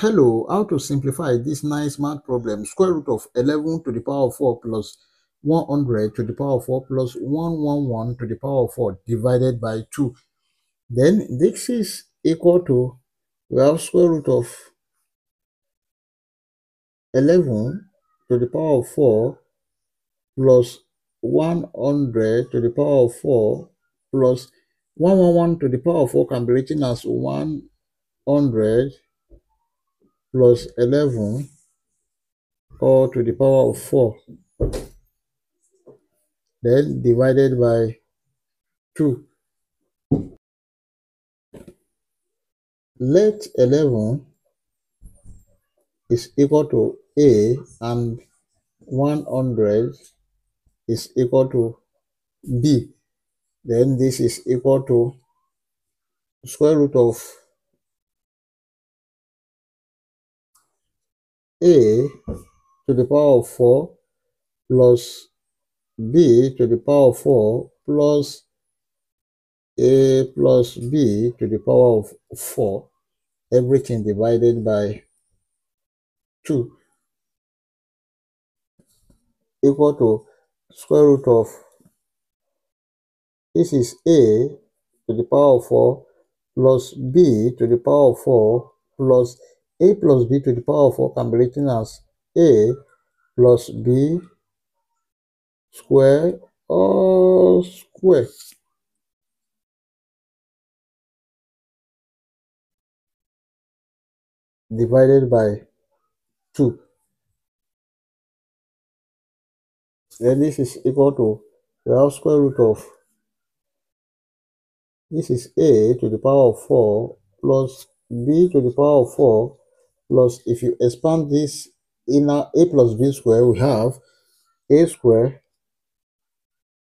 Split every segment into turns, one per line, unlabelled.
Hello, how to simplify this nice math problem. Square root of 11 to the power of 4 plus 100 to the power of 4 plus 111 to the power of 4 divided by 2. Then this is equal to, we have square root of 11 to the power of 4 plus 100 to the power of 4 plus 111 to the power of 4 can be written as 100 plus 11 all to the power of 4 then divided by 2 let 11 is equal to a and 100 is equal to b. Then this is equal to square root of a to the power of 4 plus b to the power of 4 plus a plus b to the power of 4 everything divided by 2 equal to square root of this is a to the power of 4 plus b to the power of 4 plus a plus b to the power of 4 can be written as a plus b square or square. divided by 2. Then this is equal to we have square root of this is a to the power of 4 plus b to the power of 4 plus if you expand this inner a plus b square we have a square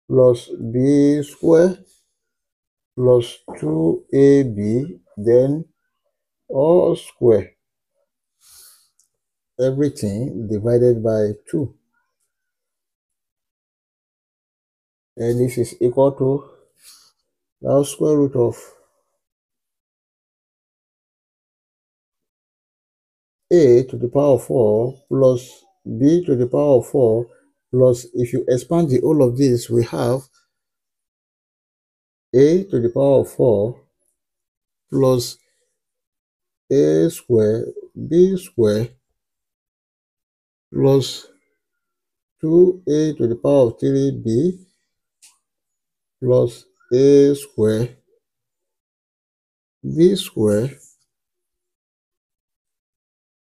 plus b square plus 2ab then all square. Everything divided by 2 and this is equal to now square root of a to the power of 4 plus b to the power of 4 plus if you expand the whole of this we have a to the power of 4 plus a square b square plus 2a to the power of 3b plus a square b square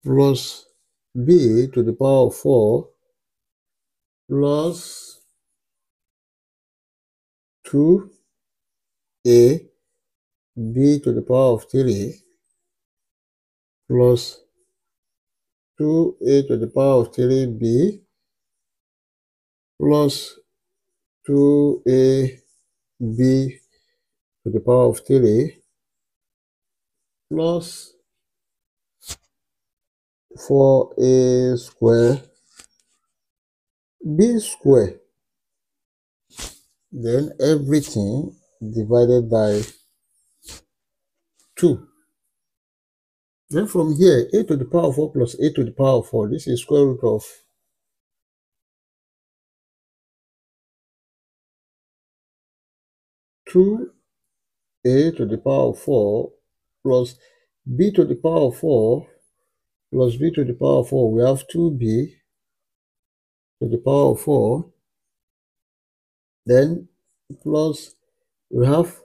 plus b to the power of 4 plus 2 a b to the power of 3 plus 2a to the power of 3b plus 2a b to the power of 3 plus 4a square b square. Then everything divided by 2 then from here a to the power of 4 plus a to the power of 4 this is square root of two a to the power of 4 plus b to the power of 4 plus b to the power of 4 we have 2b to the power of 4 then plus we have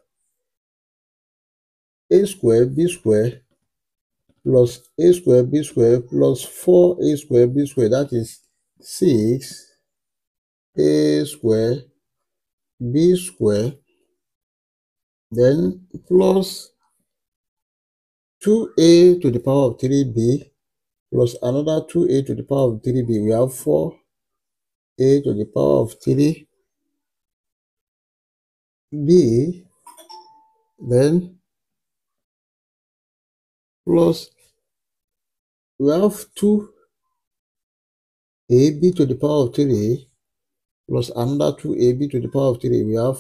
a square b square plus a square b square plus 4a square b square that is 6 a square b square. Then plus 2a to the power of 3b plus another 2a to the power of 3b we have 4a to the power of 3 b then plus we have 2 ab to the power of 3 plus another 2 ab to the power of 3 we have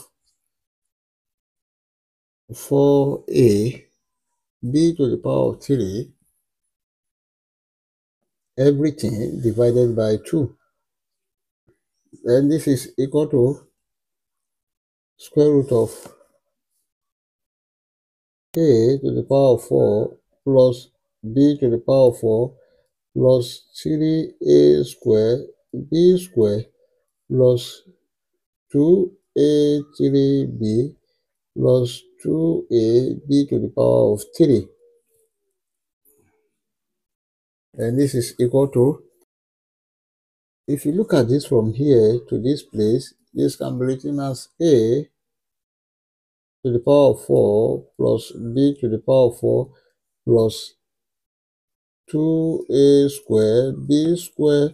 4a b to the power of 3 everything divided by 2. Then this is equal to square root of a to the power of 4 plus b to the power of 4 plus 3a square b square plus 2a3b plus 2ab to the power of 3. And this is equal to, if you look at this from here to this place, this can be written as a to the power of 4 plus b to the power of 4 plus 2a square b square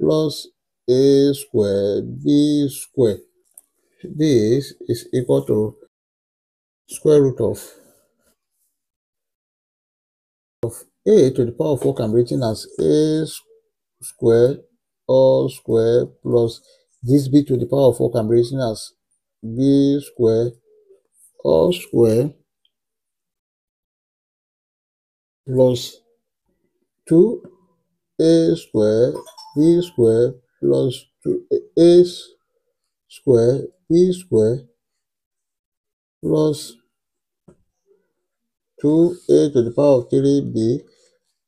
plus a square b square. This is equal to square root of of a to the power of 4 can be written as a square all square plus this b to the power of 4 can be written as b square all square plus 2a square b square plus 2a square b square plus 2a to the power of 3b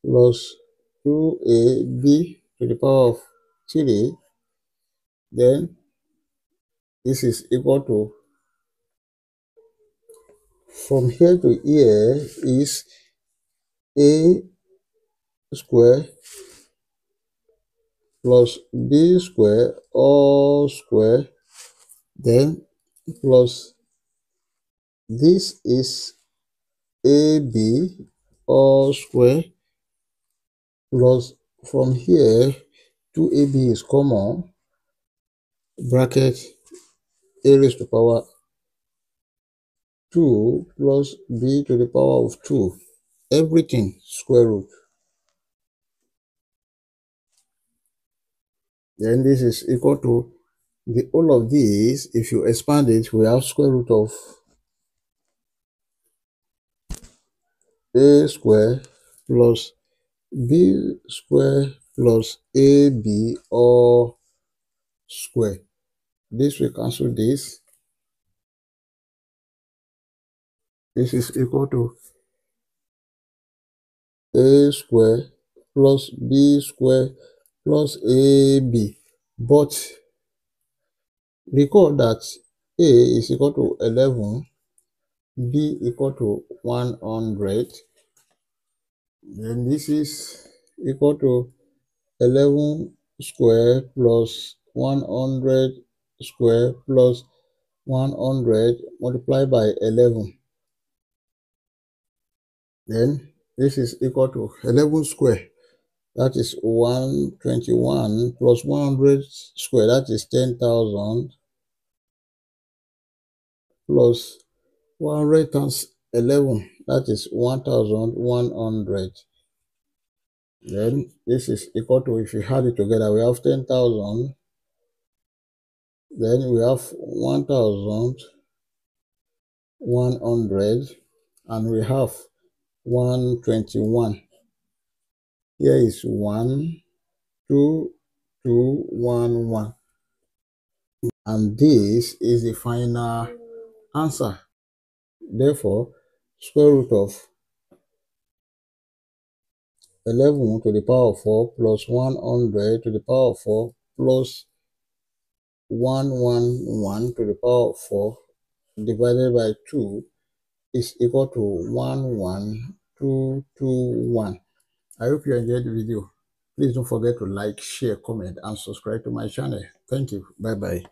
plus 2ab to the power of 3 then this is equal to from here to here is a square plus b square all square. Then plus this is ab all square plus from here 2ab is common bracket a raised to power 2 plus b to the power of 2 everything square root. Then this is equal to the all of these. If you expand it we have square root of a square plus b square plus ab all square. This will cancel this. This is equal to a square plus b square plus ab but recall that a is equal to 11 b equal to 100 then this is equal to 11 square plus 100 square plus 100 multiplied by 11 then this is equal to 11 square. That is 121 plus 100 square. That is 10,000 plus 100 times 11 that is 1100 then this is equal to if you add it together we have 10,000 then we have 1,100 and we have 121 here is 1 2 2 1 1 and this is the final answer. Therefore square root of 11 to the power of 4 plus 100 to the power of 4 plus 111 to the power of 4 divided by 2 is equal to 11221. I hope you enjoyed the video. Please don't forget to like, share, comment, and subscribe to my channel. Thank you. Bye-bye.